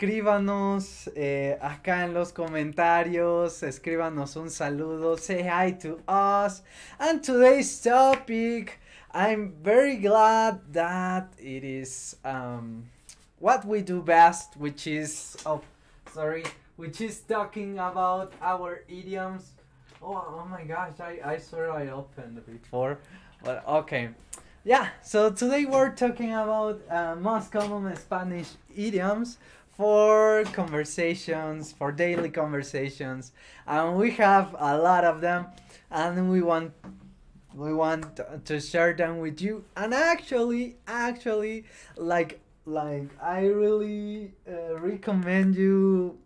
escríbanos eh, acá en los comentarios, escríbanos un saludo, say hi to us. And today's topic, I'm very glad that it is um, what we do best, which is, oh, sorry, which is talking about our idioms. Oh, oh my gosh, I, I swear I opened before, but okay. Yeah, so today we're talking about uh, most common Spanish idioms for conversations, for daily conversations, and we have a lot of them, and we want we want to share them with you. And actually, actually, like like I really uh, recommend you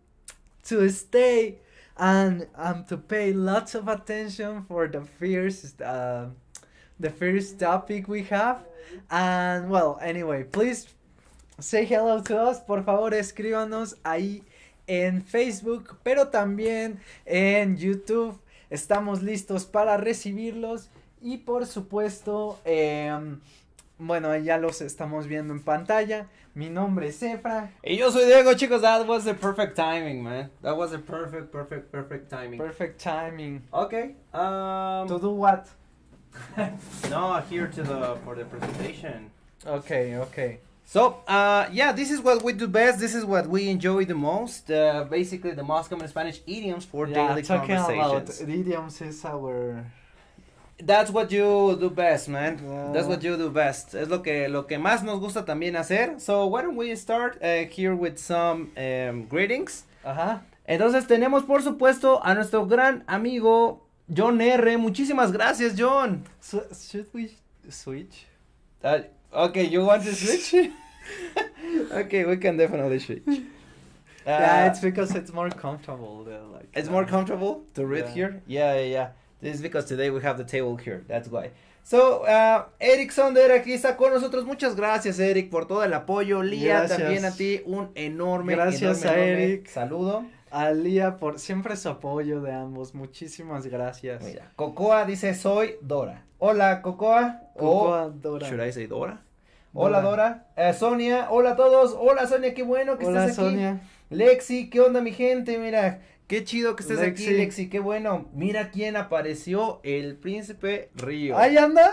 to stay and um to pay lots of attention for the first uh, the first topic we have and well anyway please say hello to us por favor escríbanos ahí en Facebook pero también en YouTube estamos listos para recibirlos y por supuesto eh, bueno, ya los estamos viendo en pantalla. Mi nombre es Efra. Y yo soy Diego, chicos. That was the perfect timing, man. That was the perfect, perfect, perfect timing. Perfect timing. Okay. Um. To do what? no, here to the for the presentation. Okay, okay. So, uh, yeah, this is what we do best. This is what we enjoy the most. Uh, basically, the most common Spanish idioms for yeah, daily talking conversations. about idioms is our That's what you do best, man. Yeah. That's what you do best. Es lo que lo que más nos gusta también hacer. So why don't we start uh, here with some um, greetings. Ajá. Entonces tenemos por supuesto a nuestro gran amigo John R. Muchísimas gracias, John. So, should we switch? Uh, okay, you want to switch? okay, we can definitely switch. yeah, Uh, it's because it's more comfortable. uh, like It's uh, more comfortable to read Yeah. here? Yeah, yeah, yeah. This is because today we have the table here. That's why. So, uh, Eric Sonder aquí está con nosotros. Muchas gracias, Eric, por todo el apoyo. Lía, Gracias. también a ti un enorme, Gracias enorme, a enorme Eric. saludo. A Lía por siempre su apoyo de ambos. Muchísimas gracias. Mira, Cocoa dice, soy Dora. Hola, Cocoa. Cocoa O- Dora. Should I say Dora? Hola, Dora. Eh, Sonia, hola a todos. Hola, Sonia, qué bueno que Hola estés aquí. Sonia. Lexi, ¿qué onda mi gente? Mira, qué chido que estés Lexi. aquí, Lexi, qué bueno. Mira quién apareció, el príncipe Río. Ahí anda.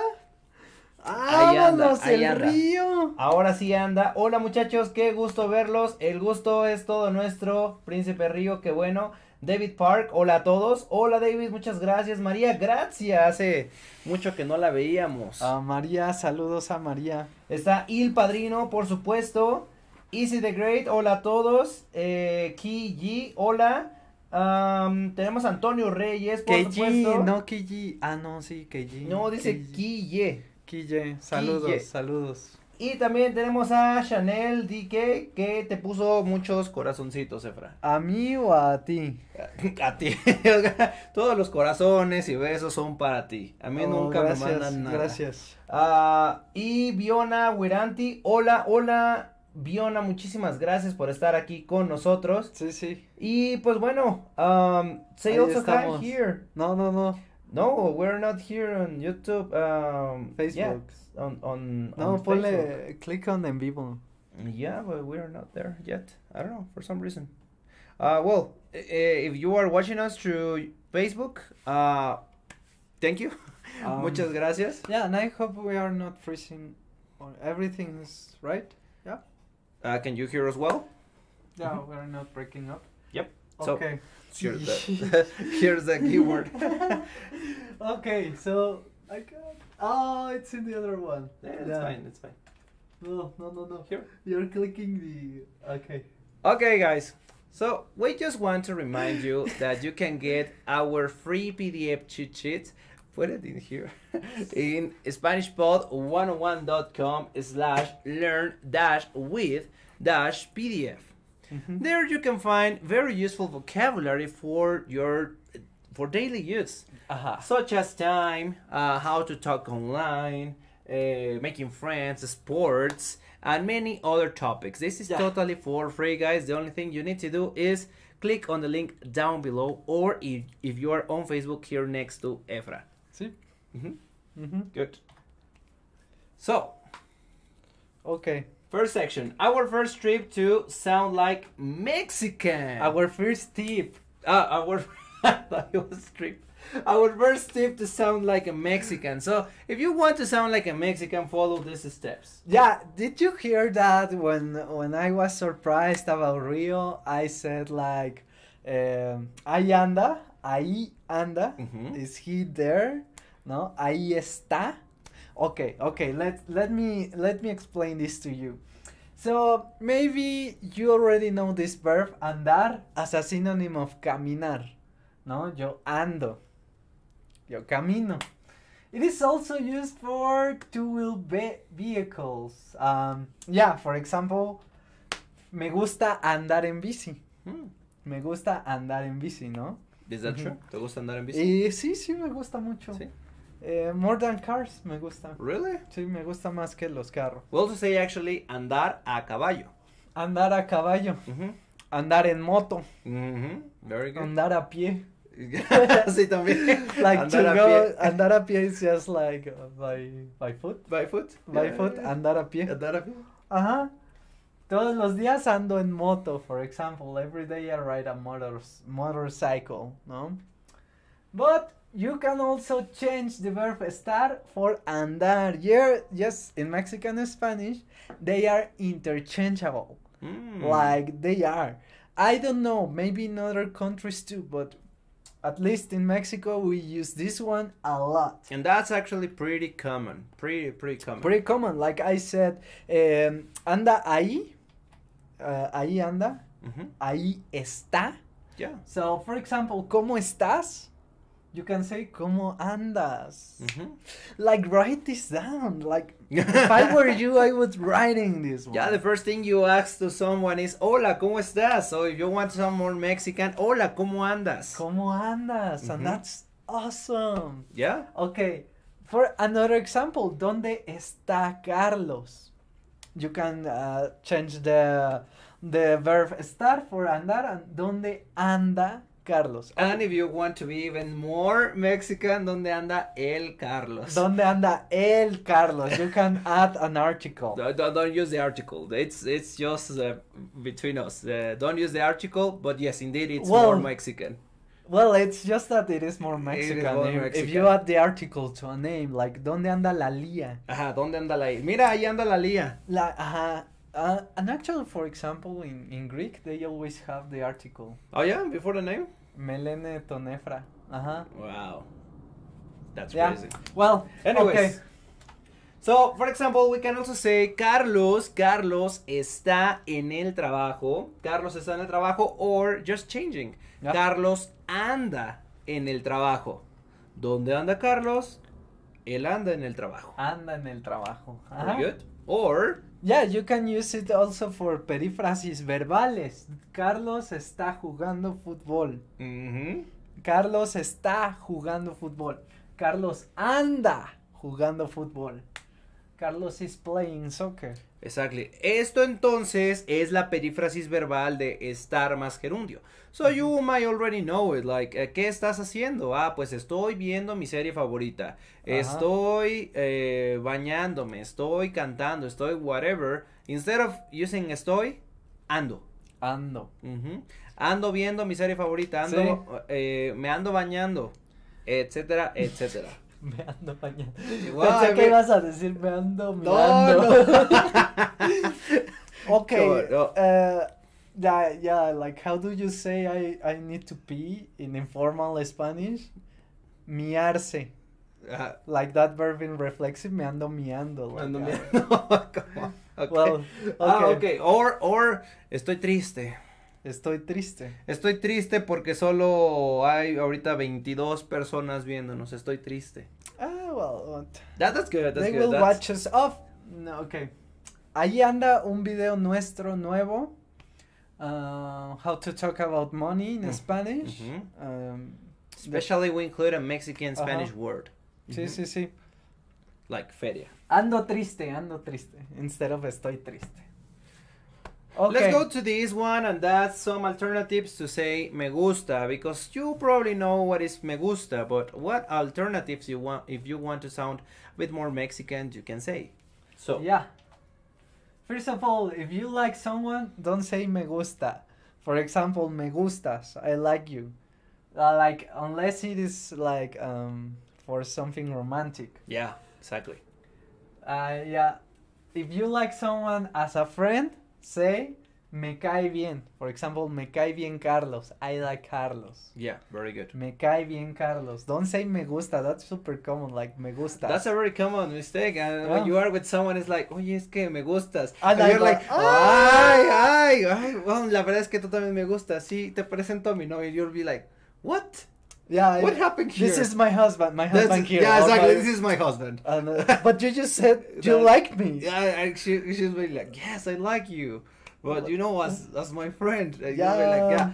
Ahí anda, Vámonos el anda. río. Ahora sí anda. Hola muchachos, qué gusto verlos. El gusto es todo nuestro, príncipe Río, qué bueno. David Park, hola a todos. Hola David, muchas gracias. María, gracias. Hace mucho que no la veíamos. A María, saludos a María. Está Il Padrino, por supuesto. Easy the Great, hola a todos. Eh, Ki hola. Am, tenemos a Antonio Reyes, por Keiji, supuesto. no Keiji. Ah, no, sí, Keiji. No, dice Keiji. Ki Ye. Quille, saludos, saludos. Y también tenemos a Chanel DK que te puso muchos corazoncitos, Efra. ¿A mí o a ti? A ti. Todos los corazones y besos son para ti. A mí Oh, nunca gracias, me mandan nada. Gracias. Ah, y Viona Wiranti, hola, hola. Viona, muchísimas gracias por estar aquí con nosotros. Sí, sí. Y pues bueno, um, say Ahí also estamos. hi here. No, no, no. No, we're not here on YouTube. Um, Facebook. yeah, on, on, No, on ponle, Facebook. click on en vivo. Yeah, but we're not there yet. I don't know for some reason. Uh, well, if you are watching us through Facebook, uh, thank you. Um, Muchas gracias. Yeah, and I hope we are not freezing. Or everything is right. Yeah. Uh, can you hear us well? Yeah, Mhm. we're not breaking up. Yep. So- Okay. Here's the, here's the keyword. okay, so I got. Oh, it's in the other one. Yeah, it's fine. It's fine. No, no, no, no. Here. You're clicking the. Okay. Okay, guys. So we just want to remind you that you can get our free PDF cheat sheet. Put it in here in SpanishPod101.com slash learn dash with dash PDF. Mhm. There you can find very useful vocabulary for your for daily use, Aha. such as time, uh, how to talk online, uh, making friends, sports, and many other topics. This is Yeah. totally for free, guys. The only thing you need to do is click on the link down below, or if, if you are on Facebook, here next to Efra. Sí. Mhm. Mhm. Good. So, Okay. First section. Our first trip to sound like Mexican. Our first tip. Uh, our I thought it was trip. Our first tip to sound like a Mexican. So if you want to sound like a Mexican, follow these steps. Yeah, did you hear that when when I was surprised about Rio, I said like um, ahí anda, ahí anda. Mhm. Is he there? No, ahí está. Okay, okay, let let me let me explain this to you. So maybe you already know this verb andar as a synonym of caminar. No, yo ando. Yo camino. It is also used for two-wheel ve- vehicles. Um, yeah, for example, me gusta andar en bici. Hmm. Me gusta andar en bici, ¿no? Is that Ujú. true? ¿Te gusta andar en bici? Y sí, sí, me gusta mucho. Sí. Eh, more than cars, me gusta. Really? Sí, me gusta más que los carros. We also say actually andar a caballo. Andar a caballo, Mhm. andar en moto, Mhm. Very good. andar a pie. sí, también. Like andar to a go, pie. andar a pie is just like uh, by, by foot. By foot. By Yeah, foot, yeah. andar a pie. Andar a pie. Ajá. Todos los días ando en moto, for example. Every day I ride a motors, motorcycle, no? But you can also change the verb estar for andar. Yeah, yes, in Mexican Spanish, they are interchangeable. Mm. Like they are. I don't know, maybe in other countries too, but at least in Mexico we use this one a lot. And that's actually pretty common. Pretty, pretty common. Pretty common. Like I said, um, anda ahí. Uh, ahí anda. Mhm. Ahí está. Yeah. So, for example, ¿cómo estás? You can say, ¿cómo andas? Mhm. Like, write this down. Like, if I were you, I would writing this one. Yeah, the first thing you ask to someone is, Hola, ¿cómo estás? So if you want some more Mexican, Hola, ¿cómo andas? ¿Cómo andas? And Mhm. that's awesome. Yeah? Okay, for another example, ¿dónde está Carlos? You can uh, change the the verb estar for andar and ¿dónde anda Carlos? And if you want to be even more Mexican, ¿dónde anda el Carlos? ¿Dónde anda el Carlos? You can add an article. Don't, don't, don't use the article. It's it's just uh, between us. Uh, don't use the article, but yes, indeed, it's more Mexican. Well, it's just that it is more is Mexican. more if, if you add the article to a name, like ¿dónde anda la Lía? Ajá, ¿dónde anda la Lía? Mira, ahí anda la Lía. La, ajá. Uh, and actually, for example, in, in Greek, they always have the article. Oh yeah, before the name. Melene tonefra. Ajá. Wow, that's Yeah. crazy. Well, Anyways. okay. So, for example, we can also say Carlos, Carlos está en el trabajo. Carlos está en el trabajo or just changing. Yeah. Carlos anda en el trabajo. ¿Dónde anda Carlos? Él anda en el trabajo. Anda en el trabajo. Very good. Or Yeah, you can use it also for perífrasis verbales. Carlos está jugando fútbol. Carlos está jugando fútbol. Carlos anda jugando fútbol. Carlos is playing soccer. Exactly. Esto entonces es la perífrasis verbal de estar más gerundio. So you might already know it. Like, eh, ¿qué estás haciendo? Ah, pues estoy viendo mi serie favorita. Estoy eh, bañándome. Estoy cantando. Estoy whatever. Instead of using estoy, ando. Ando. Ando viendo mi serie favorita. Ando, eh, me ando bañando. Etcétera, etcétera. Me ando bañando. Igual, Pensé que me- ibas a decir me ando No, mirando. okay. No, no. Uh, yeah, yeah. Like, how do you say I I need to pee in informal Spanish? Miarse. Ajá. Like that verb in reflexive. Me ando miando. Like, Ando uh, mirando. Come on. Okay. Well, Ah, okay. ok. Or, or, estoy triste. Estoy triste. Estoy triste porque solo hay ahorita 22 personas viéndonos. Estoy triste. Ah, well. That, that's good. That's They good. will that's- watch us off. No, okay. Ahí anda un video nuestro nuevo. Uh, how to talk about money in Mm. Spanish. Mhm. Um, Especially we include a Mexican. Spanish word. Sí, Mhm. sí, sí. Like feria. Ando triste, ando triste. Instead of estoy triste. Okay. Let's go to this one and that's some alternatives to say me gusta because you probably know what is me gusta, but what alternatives you want if you want to sound a bit more Mexican you can say. So Yeah. First of all, if you like someone, don't say me gusta. For example, me gustas. I like you. Uh, like unless it is like um for something romantic. Yeah, exactly. Uh, yeah. If you like someone as a friend, say me cae bien. For example, me cae bien Carlos. I like Carlos. Yeah, very good. Me cae bien Carlos. Don't say me gusta. That's super common. Like me gusta. That's a very common mistake. And when you are with someone, it's like, oye, es que me gustas. And And I you're like, ay, ay, ay. Well, la verdad es que tú también me gustas. Sí, te presento a mi novio. You'll be like, what? Yeah. What I- happened here? This is my husband. My That's- husband here. Yeah, exactly. my- This is my husband. And, uh, but you just said you That- like me. Yeah, I, she, she's really like, yes, I like you. But you know, as, as my friend. Yeah. Like, yeah.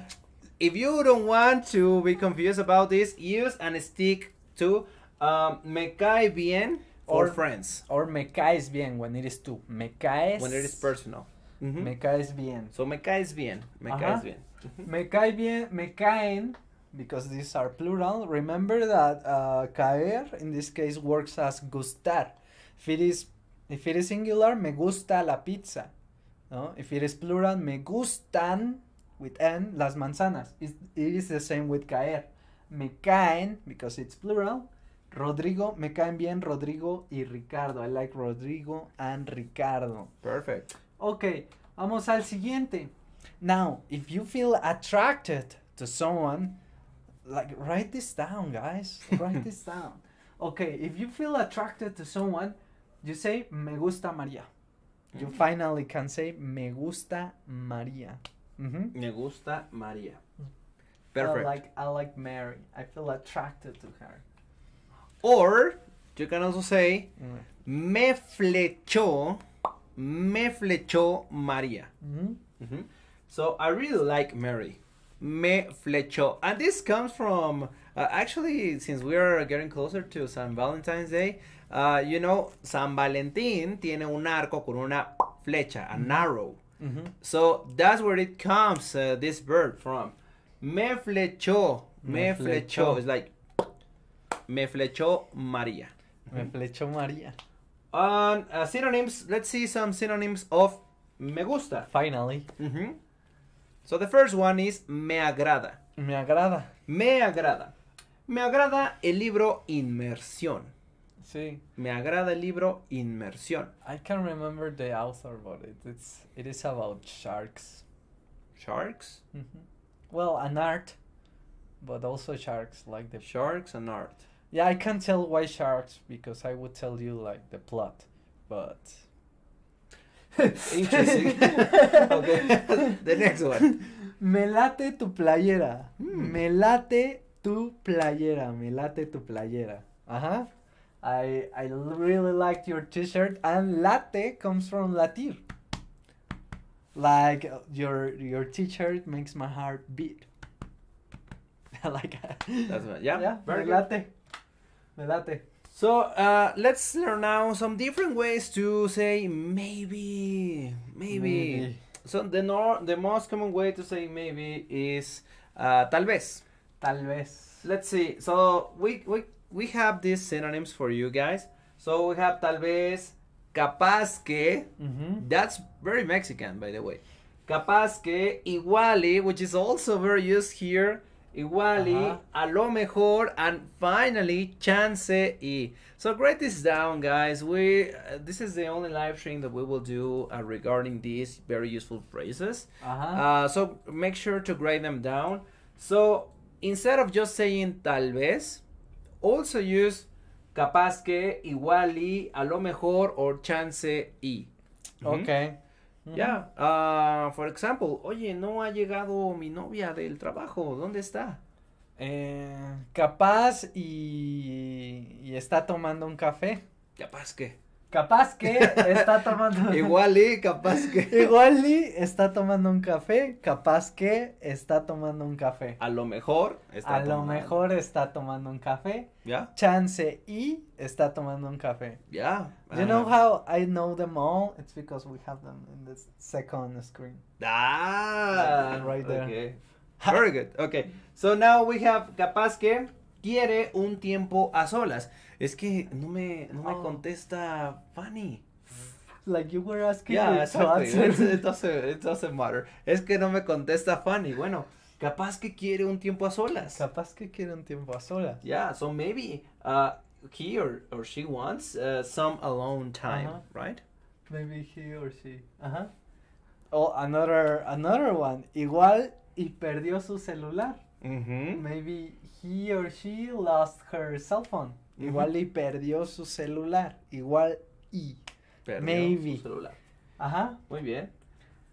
If you don't want to be confused about this, use and stick to um, me cae bien for Or- friends Or me caes bien when it is tú. Me caes. when it is personal. Mhm. Me caes bien. So me caes bien. Me Ajá. caes bien. Me cae bien. Me caen. Because these are plural. Remember that uh, caer in this case works as gustar. If it is if it is singular, me gusta la pizza. No? If it is plural, me gustan with n las manzanas. It, it is the same with caer. Me caen because it's plural. Rodrigo, me caen bien Rodrigo y Ricardo. I like Rodrigo and Ricardo. Perfect. Ok, vamos al siguiente. Now, if you feel attracted to someone, like write this down, guys. Write this down. Okay, if you feel attracted to someone, you say me gusta María. You Mm. finally can say me gusta María. Mhm. Me gusta María. I Perfect. like I like Mary. I feel attracted to her. or you can also say Mm. me flechó, me flechó María. Mhm. Mhm. So I really like Mary. Me flechó. And this comes from, uh, actually, since we are getting closer to San Valentine's Day, uh, you know, San Valentín tiene un arco con una flecha, an arrow. Mhm. So that's where it comes, uh, this verb from. Me flechó. Me, Me flechó. flechó. It's like, me flechó María. Me flechó María. And uh, synonyms, let's see some synonyms of me gusta. Finally. Mhm. So the first one is me agrada. Me agrada. Me agrada. Me agrada el libro Inmersión. Sí. Me agrada el libro Inmersión. I can't remember the author, but it, it's it is about sharks. Sharks? hmm Well, an art, but also sharks, like the. Sharks and art. Yeah, I can't tell why sharks because I would tell you like the plot, but. Interesting. okay. the next one. Me late tu playera. Hmm. Me late tu playera. Me late tu playera. Uh huh. I I really liked your T-shirt, and latte comes from latir. Like uh, your your T-shirt makes my heart beat. like That's right. Yeah, yeah. very me good. late. Me late. So uh, let's learn now some different ways to say maybe, maybe. So the nor the most common way to say maybe is uh, tal vez. Tal vez. Let's see. So we we we have these synonyms for you guys. So we have tal vez, capaz que. Mm-hmm. That's very Mexican, by the way. Capaz que, igual y, which is also very used here. Igual y, Ajá. a lo mejor, and finally, chance y. So write this down, guys. We uh, this is the only live stream that we will do uh, regarding these very useful phrases. Uh-huh. Uh, so make sure to write them down. So instead of just saying tal vez, also use capaz que, igual y, a lo mejor, or chance y. Okay. Yeah. Uh, for example, oye, no ha llegado mi novia del trabajo. ¿Dónde está? Eh, capaz y, y está tomando un café. Capaz que. Capaz que está tomando. Igual y capaz que. Igual y está tomando un café. Capaz que está tomando un café. A lo mejor. está A lo tomando. mejor está tomando un café. ¿Ya? Chance y está tomando un café. Ya. You know how I know them all? It's because we have them in the second screen. Ah, Right there. Okay. Very good. Okay. So now we have capaz que quiere un tiempo a solas. Es que no me, no me Oh. contesta Fanny. like you were asking Yeah, her to exactly. answer. It, doesn't, it doesn't matter. Es que no me contesta Fanny. Bueno, capaz que quiere un tiempo a solas. Capaz que quiere un tiempo a solas. Yeah, so maybe uh, he or, or she wants uh, some alone time, right? Maybe he or she. Ajá. Oh, another another one. Igual y perdió su celular. Mm-hmm. Maybe he or she lost her cell phone. Igual y perdió su celular. Igual y. Maybe. celular. Ajá. Muy bien.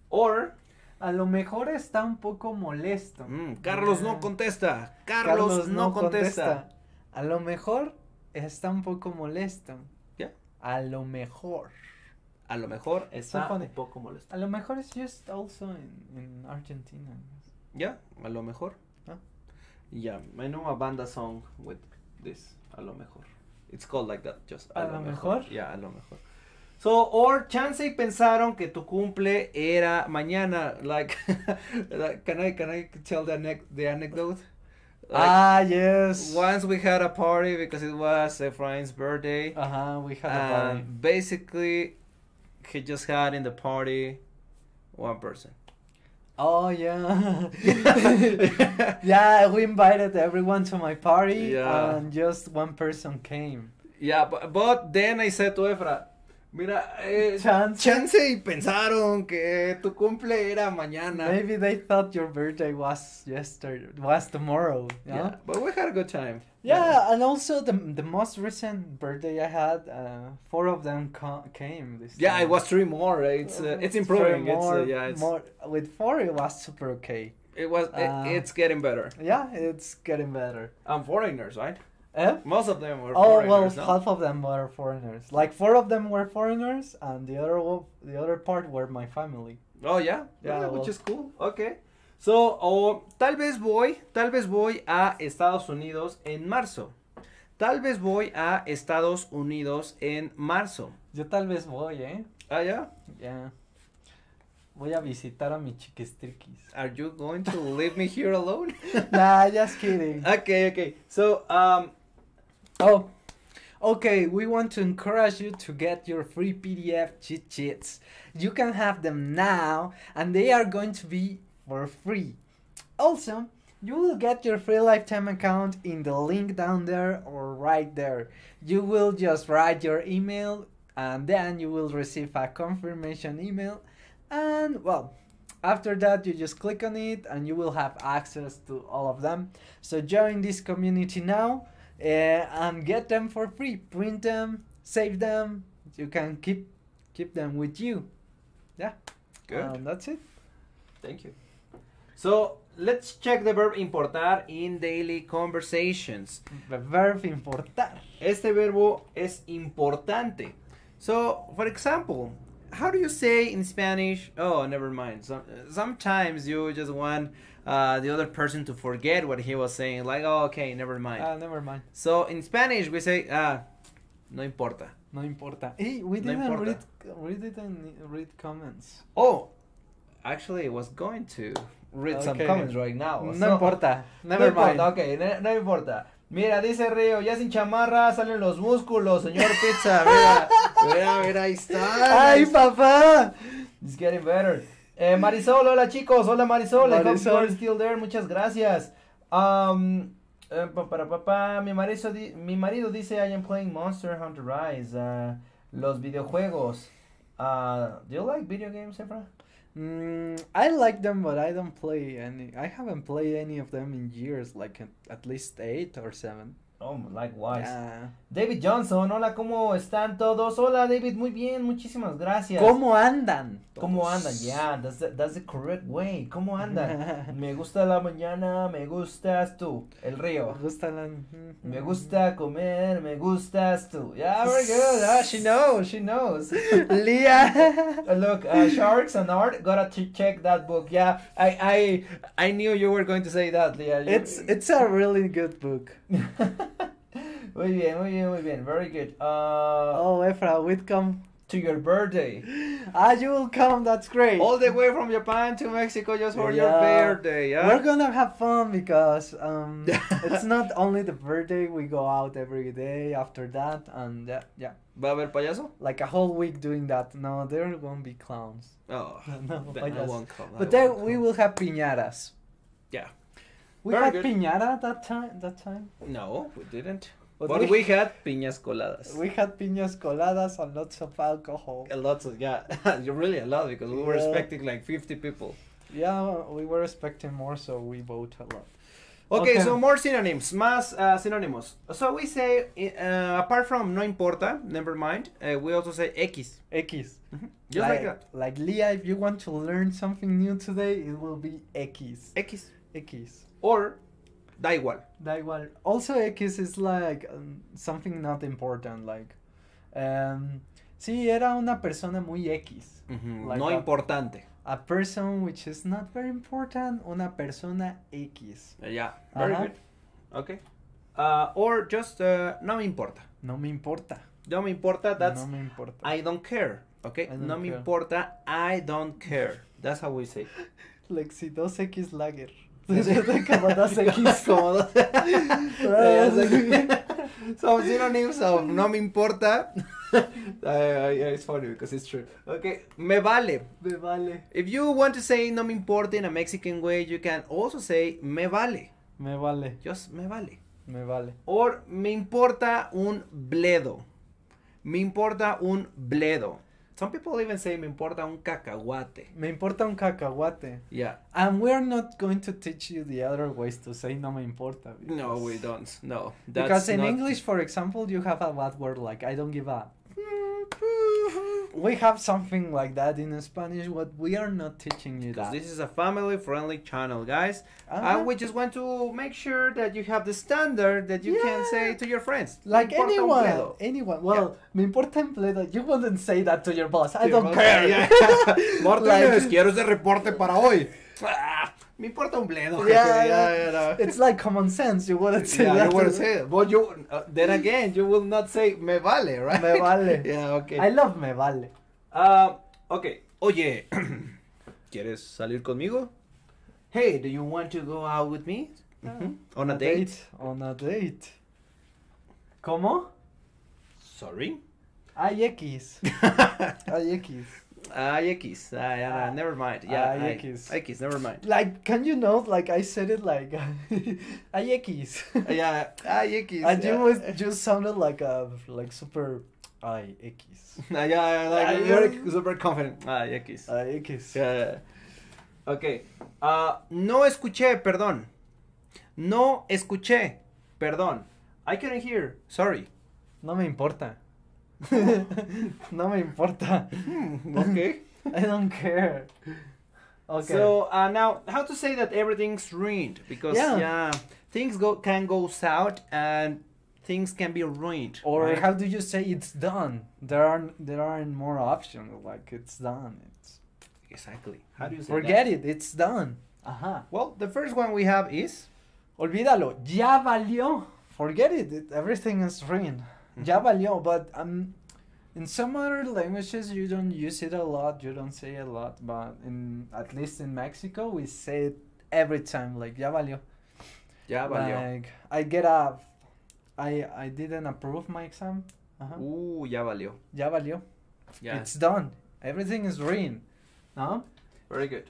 Or, A lo mejor está un poco molesto. mm, Carlos no Ah, contesta. Carlos, no, contesta. A lo mejor está un poco molesto. Ya. A lo mejor. A lo mejor está un poco molesto. A lo mejor es just also in, in Argentina. Ya, a lo mejor. Ah. Yeah, I know a banda song with this. A lo mejor. It's called like that, just a, ¿A lo lo mejor. mejor? Yeah, a lo mejor. So, or chance y pensaron que tu cumple era mañana. Like, like, can I can I tell the anec- the anecdote? Like, ah, yes. Once we had a party because it was Efrain's birthday. Uh huh. We had a party. basically, he just had in the party one person. Oh yeah. yeah, we invited everyone to my party, Yeah. and just one person came. Yeah, but, but then I said to Efra, mira, eh, Chance. chance y pensaron que tu cumple era mañana. Maybe they thought your birthday was yesterday, was tomorrow. Yeah, Yeah. but we had a good time. Yeah, and also the the most recent birthday I had, uh, four of them came this. Yeah, time. it was three more. It's uh, it's improving. More, it's uh, yeah, it's more with four. It was super okay. it was it, Uh, it's getting better. Yeah, it's getting better. And foreigners, right? Eh? Most of them were Oh well, no? half of them were foreigners. Like four of them were foreigners, and the other the other part were my family. Oh yeah, Yeah, yeah, which well. is cool. Okay. So, o tal vez voy, tal vez voy a Estados Unidos en marzo. Tal vez voy a Estados Unidos en marzo. Yo tal vez voy, eh. Ah, yeah. Ya. Voy a visitar a mis chiquistriquis. Are you going to leave me here alone? nah, just kidding. okay, okay. So, um, Oh, okay. We want to encourage you to get your free PDF cheat sheets. You can have them now, and they are going to be for free. Also, you will get your free lifetime account in the link down there or right there. You will just write your email, and then you will receive a confirmation email. And well, after that, you just click on it, and you will have access to all of them. So join this community now uh, and get them for free. Print them, save them. You can keep keep them with you. Yeah. good. And that's it. Thank you. So, let's check the verb importar in daily conversations. The verb importar. Este verbo es importante. So, for example, how do you say in Spanish? Oh, never mind. Some, sometimes you just want uh, the other person to forget what he was saying. Like, oh, okay, never mind. Ah, never mind. so, in Spanish, we say, ah, no importa. No importa. Hey, we didn't importa. read we didn't read comments. Oh, actually, I was going to read some comments right now. No So- importa. Never no mind. importa, ok, no, no importa. Mira, dice Río, ya sin chamarra salen los músculos, señor Pizza. Mira, mira, mira, ahí está. ¡Ay, papá! It's getting better. Eh, Marisol, hola chicos, hola Marisol, I hope Marisol. you're still there, muchas gracias. Um, eh, para, pa, pa, mi, marido, mi marido dice I am playing Monster Hunter Rise, uh, los videojuegos. Uh, do you like video games, Efra? Mm, I like them, but I don't play any. I haven't played any of them in years, like at, at least eight or seven. Oh, likewise. Yeah. David Johnson, hola, ¿cómo están todos? Hola David, muy bien, muchísimas gracias. ¿Cómo andan? ¿Cómo todos? andan? Yeah, that's the, that's the correct way. ¿Cómo andan? me gusta la mañana, me gustas tú, el río. Me gusta la... Me gusta comer, me gustas tú. Yeah, very good. Ah, she knows, she knows. Leah. Uh, Look, uh, Sharks and Art, gotta ch- check that book. Yeah, I, I, I knew you were going to say that, Leah. You- it's it's a really good book. muy bien, muy bien, muy bien. Very good. Uh, Oh, Efra, we come to your birthday. Ah, you will come. That's great. All the way from Japan to Mexico just for your birthday. Yeah. We're gonna have fun because um, it's not only the birthday. We go out every day after that, and yeah, yeah, ¿Va a haber payaso? like a whole week doing that. No, there won't be clowns. Oh, No, then I won't come. I But then we will have piñatas. Yeah. We Very had good. piñata that time. That time. No, we didn't. But But, we- we, had piñas coladas. We had piñas coladas and lots of alcohol. a lot of yeah, you're really a lot because we were expecting like 50 people. Yeah, we were expecting more, so we bought a lot. Okay, Okay. so more synonyms, más uh, synonymos. So we say uh, apart from no importa, never mind. Uh, we also say X, X. just like, that. Like Leah, if you want to learn something new today, it will be X. X X. or da igual. Da igual. Also, X is like um, something not important. Like, um, sí, era una persona muy X. Like no a- importante. A person which is not very important. Una persona X. Yeah, very good. Okay. Uh, or just uh, no me importa. No me importa. No me importa. That's no me importa. I don't care. Okay. Don't no me importa. I don't care. That's how we say. Like si 2X Lager. Como 2X. Como dos- Some synonyms of no me importa. Uh, yeah, it's funny because it's true. Okay, me vale. Me vale. If you want to say no me importa in a Mexican way, you can also say me vale. Me vale. Just me vale. Me vale. Or me importa un bledo. Me importa un bledo. Some people even say me importa un cacahuate. Me importa un cacahuate. Yeah. And we're not going to teach you the other ways to say no me importa. No, we don't. No. Because in not- English, for example, you have a bad word like I don't give a. We have something like that in Spanish, but we are not teaching you that. this is a family friendly channel, guys. Ah, And we just want to make sure that you have the standard that you can say to your friends. like Me anyone, bledo. anyone. Well, me importa un bledo. You wouldn't say that to your boss. I Your don't boss, care. yeah. Martínez, quiero ese reporte para hoy. Me importa un bledo. jefe. Yeah, yeah, yeah. It's like common sense. You wouldn't say yeah, that. you would say it. But you, uh, then again, you will not say me vale, right? Me vale. Yeah, okay. I love me vale. Um, okay. Oye, ¿quieres salir conmigo? Hey, do you want to go out with me? Mhm. On a date? On a date. ¿Cómo? Sorry. Hay X. Hay X. Ay, X. Ah, yeah, Ah. never mind. Yeah, Ay, ay, X. X, never mind. Like, can you know, like, I said it like, hay X. yeah, ay, X. And yeah. you was just sounded like a, like, super, ay X. Ah, yeah, yeah, like, Ay, you're yeah. super confident. Ay, X. Ay X. Yeah. Ok. Ah, no escuché, perdón. No escuché, perdón. I couldn't hear. Sorry. No me importa. No me importa. Hmm, okay. I don't care. Okay. So uh, now, how to say that everything's ruined? Because yeah, Yeah. things go can go south and things can be ruined. or right? how do you say it's done? There are there aren't more options. Like it's done. It's exactly. How do you say forget that? it. It's done. Uh huh. Well, the first one we have is Olvídalo. Ya valió. Forget it. it everything is ruined. Ya valió. But um, in some other languages you don't use it a lot. You don't say a lot. But in at least in Mexico we say it every time. Like ya valió. ya valió. Like I get a. I I didn't approve my exam. Uh, ya valió. Ya valió. Yeah. It's done. Everything is ruined. No? very good.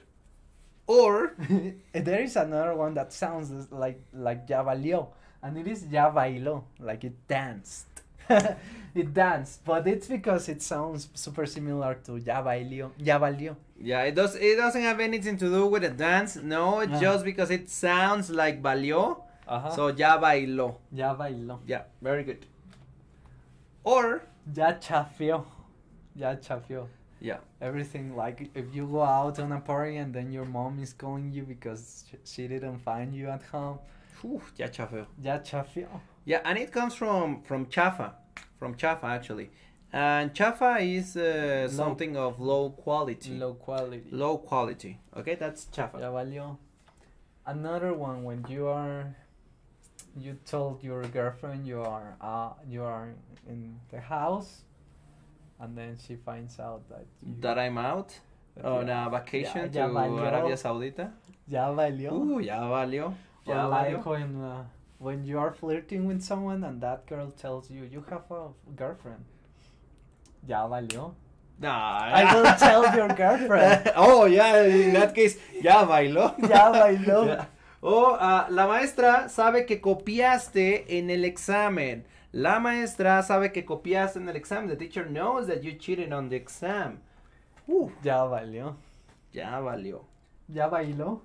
Or there is another one that sounds like like ya valió, and it is ya bailó, like it danced. it danced, but it's because it sounds super similar to ya bailó, ya valió. Yeah, it does. It doesn't have anything to do with the dance. No, it's Ah. just because it sounds like valió. Ajá. So ya bailó. ya bailó. Yeah, very good. Or Ya chafió. Ya chafió. yeah, Everything like if you go out on a party and then your mom is calling you because she didn't find you at home. Whew, ya chafeo. Ya chafió. Yeah, and it comes from from chafa, from chafa actually, and chafa is uh, something of low quality. Low quality. Low quality. Okay, that's chafa. Ya valió. Another one when you are you told your girlfriend you are uh you are in the house and then she finds out that you, That I'm out on ya- a vacation ya to valió. Arabia Saudita. ya valió. Uh, ya valió. Ya valió. When you are flirting with someone and that girl tells you you have a girlfriend. Ya valió. Nah. I will tell your girlfriend. oh, yeah, in that case, ya bailó. Ya bailó. Ya. O ah, la maestra sabe que copiaste en el examen. La maestra sabe que copiaste en el examen. The teacher knows that you cheated on the exam. Uh, Ya valió. ya valió. Ya bailó.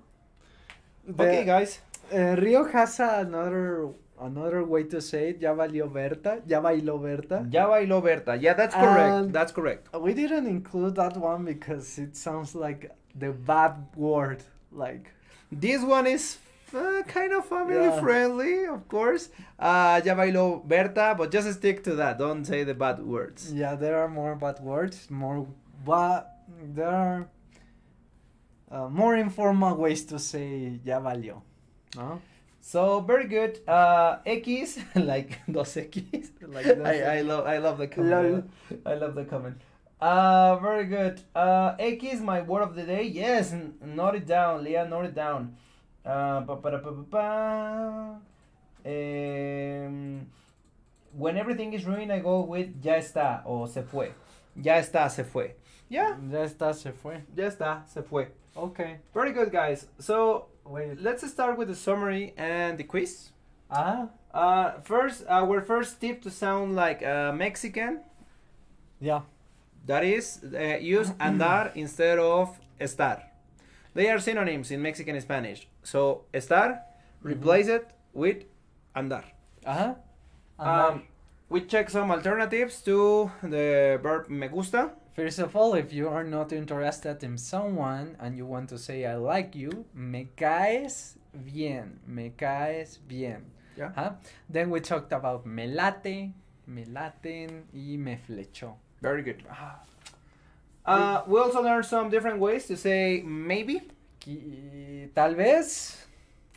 Okay, guys. Uh, Rio has another another way to say it. Ya valió Berta. Ya bailó Berta. Ya bailó Berta. Yeah, that's correct. And- that's correct. We didn't include that one because it sounds like the bad word. Like This one is uh, kind of family Yeah. friendly, of course. Uh, ya bailó Berta, but just stick to that. Don't say the bad words. yeah, there are more bad words. More but there are uh, more informal ways to say ya valió. No? So very good. Uh, X like dos X. Like dos I, I love I love the Lol. comment. I love the comment. Uh, very good. Uh, X my word of the day. Yes, n- note it down, Leah. Note it down. Uh, pa pa pa pa. Um, when everything is ruined, I go with ya está o se fue. Ya está, se fue. Yeah, Ya está, se fue. ya está, se fue. Okay. Very good, guys. So Wait. let's start with the summary and the quiz. Ah. Uh, first, our first tip to sound like uh, Mexican. Yeah. That is, uh, use andar instead of estar. They are synonyms in Mexican Spanish. So, estar, replace it with andar. Uh-huh. Um, we check some alternatives to the verb me gusta. First of all, if you are not interested in someone and you want to say I like you, me caes bien, me caes bien. Yeah. Huh? Then we talked about me late, me laten y me flechó. Very good. Uh, we also learned some different ways to say maybe, tal vez,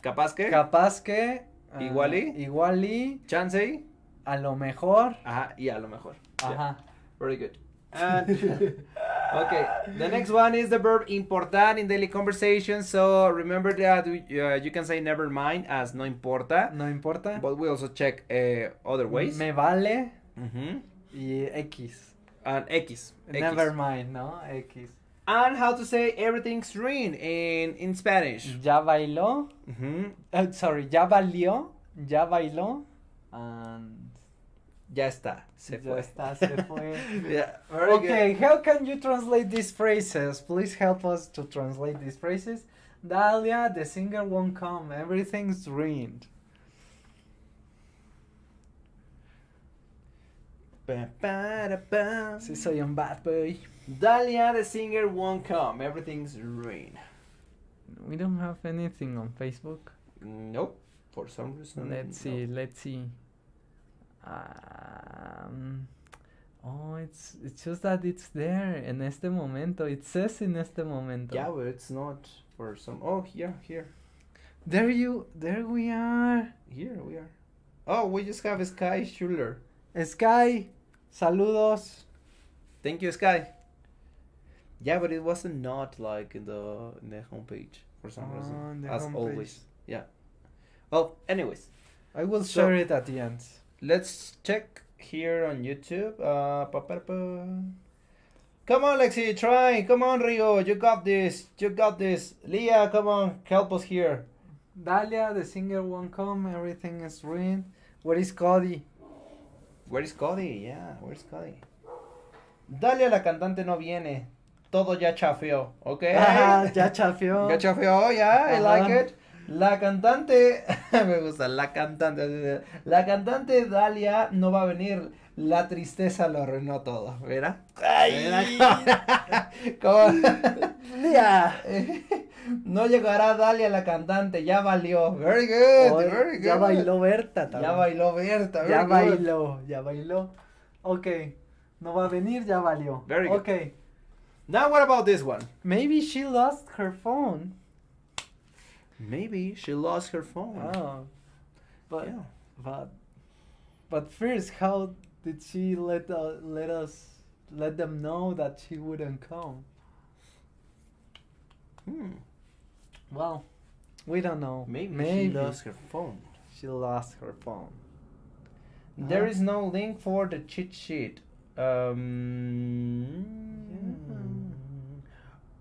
capaz que, capaz que, ah, Igual y. igual y, chance, a lo mejor, ajá, y a lo mejor. Yeah. Very good. And okay, the next one is the verb importar in daily conversation. So remember that we, uh, you can say never mind as no importa, No importa. but we also check uh, other ways. Me vale Mm -hmm. y X. And X. X. Never mind, ¿no? X. And how to say everything's green in in Spanish. Ya bailó. Mhm. Uh, sorry, ya valió, ya bailó, and Ya está. Se ya fue. está, se fue. Yeah. Very okay, good. how can you translate these phrases? Please help us to translate these phrases. Dalia, the singer won't come. Everything's ruined. Ba, ba, da, ba. Sí, soy un bad boy. Dalia, the singer, won't come. Everything's ruined. We don't have anything on Facebook. Nope. For some reason. Let's no. see, let's see. Um, oh, it's it's just that it's there en este momento. It says in este momento. Yeah, but it's not for some. Oh, yeah, here, There you, there we are. here we are. Oh, we just have Sky Schuler. Sky, saludos. Thank you, Sky. Yeah, but it wasn't not like in the in the homepage for some On reason, as homepage. always. Yeah. Oh, anyways, I will So- share it at the end. Let's check here on YouTube. Uh, pa, pa, pa. Come on, Lexi, try. Come on, Rio, you got this. You got this. Leah, come on, help us here. Dalia, the singer won't come. Everything is ruined. Where is Cody? Where is Cody? Yeah, where's Cody? Dalia, la cantante no viene. Todo ya chafeó, ¿ok? Ah, ya chafeó. Ya chafeó, yeah, I like it. La cantante, me gusta, la cantante. La cantante Dalia no va a venir. La tristeza lo arruinó todo, ¿verdad? Ay. ¿Cómo? Ya. No llegará Dalia la cantante, ya valió. Very good, Hoy very good. ya bailó Berta Ya también. bailó Berta, very Ya good. bailó, ya bailó. Ok. No va a venir, ya valió. Very good. Ok. Now what about this one? Maybe she lost her phone. Maybe she lost her phone. Oh. But yeah. but but first how did she let uh, let us let them know that she wouldn't come. Hmm. Well, we don't know. Maybe, Maybe she lost her phone. she lost her phone. There is no link for the cheat sheet. Um.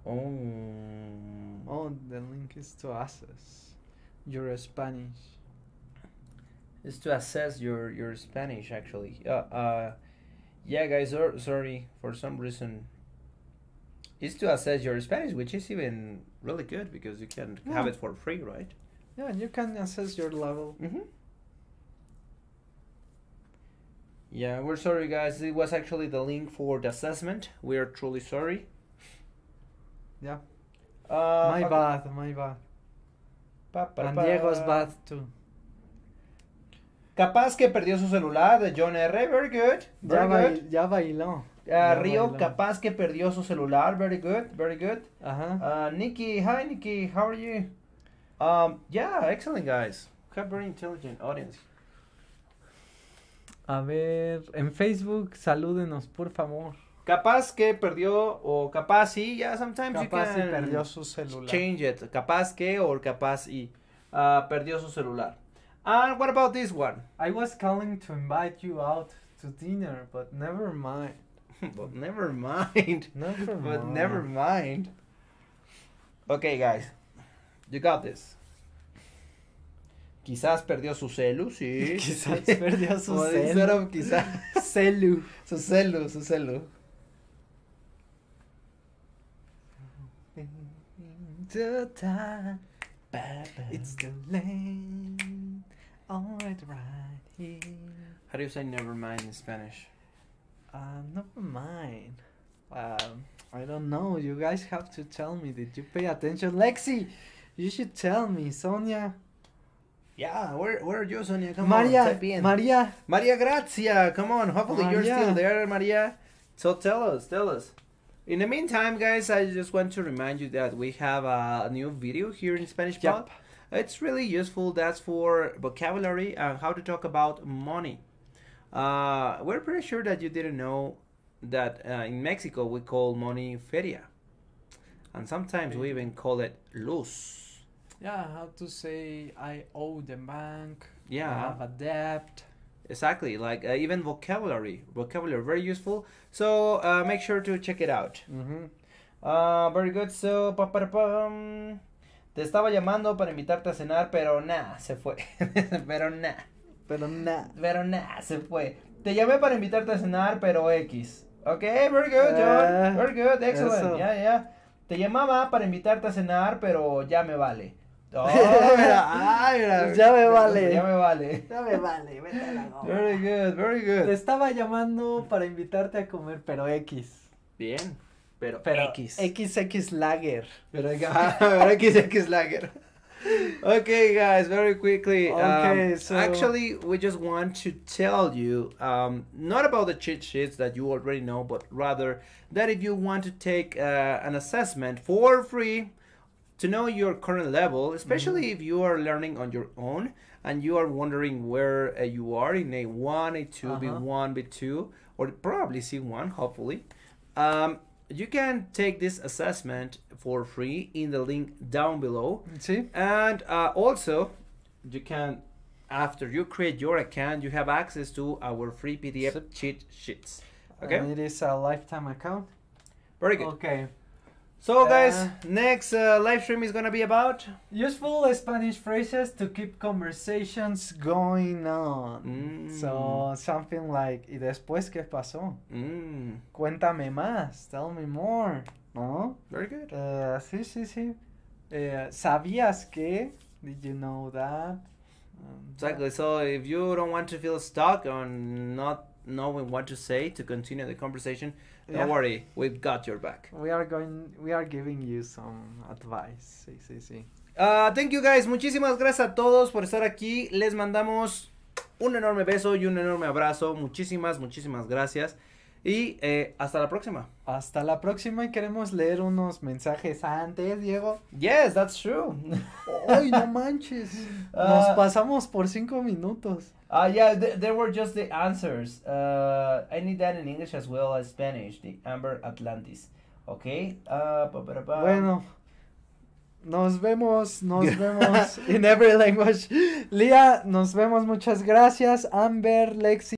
Oh. Oh, the link is to access your Spanish. It's to assess your your Spanish actually. Uh, uh yeah, guys. Or, sorry for some reason. It's to assess your Spanish, which is even really good because you can have it for free, right? Yeah, you can assess your level. Mm-hmm. Yeah, we're sorry, guys. It was actually the link for the assessment. We are truly sorry. Yeah. Uh, my okay. bad, my bad. Pa, pa, And pa. Diego's bad too. Capaz que perdió su celular de John R. Very good. Ya, Very bail- good. ya bailó. Uh, Ya Río, bailó. capaz que perdió su celular. Very good. Very good. Ajá. Uh, Nikki, hi Nikki, how are you? Um, yeah, excellent guys. Have very intelligent audience. A ver, en Facebook, salúdenos, por favor. Capaz que perdió o capaz sí, yeah, sometimes Capaz you can perdió su celular. change it. Capaz que or capaz y uh, perdió su celular. And what about this one? I was calling to invite you out to dinner, but never mind. but never mind. Never but mind. never mind. Okay, guys, you got this. Quizás perdió su celu, sí. Quizás perdió su celu. quizás Celu. su celu, su celu. The time, it's the lane, alright right here. How do you say never mind in Spanish? Uh, never mind. Um, I don't know. You guys have to tell me. Did you pay attention, Lexi? You should tell me, Sonia. Yeah, where where are you, Sonia? Come on, Maria, type in. Maria. Maria Grazia, come on. Hopefully you're still there, Maria. So tell us, tell us. In the meantime, guys, I just want to remind you that we have a new video here in Spanish Pod. It's really useful. That's for vocabulary and how to talk about money. Uh, we're pretty sure that you didn't know that uh, in Mexico we call money feria, and sometimes we even call it luz. Yeah, how to say I owe the bank. Yeah. I have a debt. Exactly. Like uh, even vocabulary, vocabulary very useful. So uh, make sure to check it out. Mm-hmm. Uh, very good. So, pa, pa, te estaba llamando para invitarte a cenar, pero nah, se fue. pero nah. Pero nada. Pero nah, se fue. Te llamé para invitarte a cenar, pero X. Ok, very good, John. Eh, very good, excellent. Ya, ya. Te llamaba para invitarte a cenar, pero ya me vale. Oh, mira, ay, mira. Ya me vale. Ya me vale. Ya me vale, vete a la Very good, very Te good. estaba llamando para invitarte a comer, pero X. Bien, pero, Pero X. XX Lager. Pero, ah, pero X, X Lager. Okay, guys, very quickly. Okay, um, so- actually, we just want to tell you um, not about the cheat sheets that you already know, but rather that if you want to take uh, an assessment for free to know your current level, especially Mm-hmm. if you are learning on your own and you are wondering where uh, you are in A1, A2, Uh-huh. B1, B2, or probably C1, hopefully. Um, you can take this assessment for free in the link down below. See? And uh, also, you can, after you create your account, you have access to our free PDF cheat sheets. Okay, And it is a lifetime account. very good. Okay. So, guys, Uh, next uh, live stream is gonna be about. Useful Spanish phrases to keep conversations going on. Mm. So, something like, ¿y después qué pasó? Mm, Cuéntame más. Tell me more. ¿No? very good. Eh, sí, sí, sí. Eh, ¿Sabías que? Did you know that? Um, Exactly. So, if you don't want to feel stuck on not knowing what to say to continue the conversation, Yeah. don't worry, we've got your back. We are going, we are giving you some advice. Sí, sí, sí. Uh, thank you guys, muchísimas gracias a todos por estar aquí. Les mandamos un enorme beso y un enorme abrazo. Muchísimas, muchísimas gracias. Y eh, hasta la próxima. Hasta la próxima y queremos leer unos mensajes antes, Diego. Yes, that's true. Ay, no manches. Nos Uh, pasamos por cinco minutos. Uh, yeah, th- there were just the answers. Uh, I need that in English as well as Spanish. The Amber Atlantis. Okay. Uh, pa- pa- pa- Bueno, nos vemos, nos vemos in every language. Lía, nos vemos, muchas gracias. Amber, Lexi.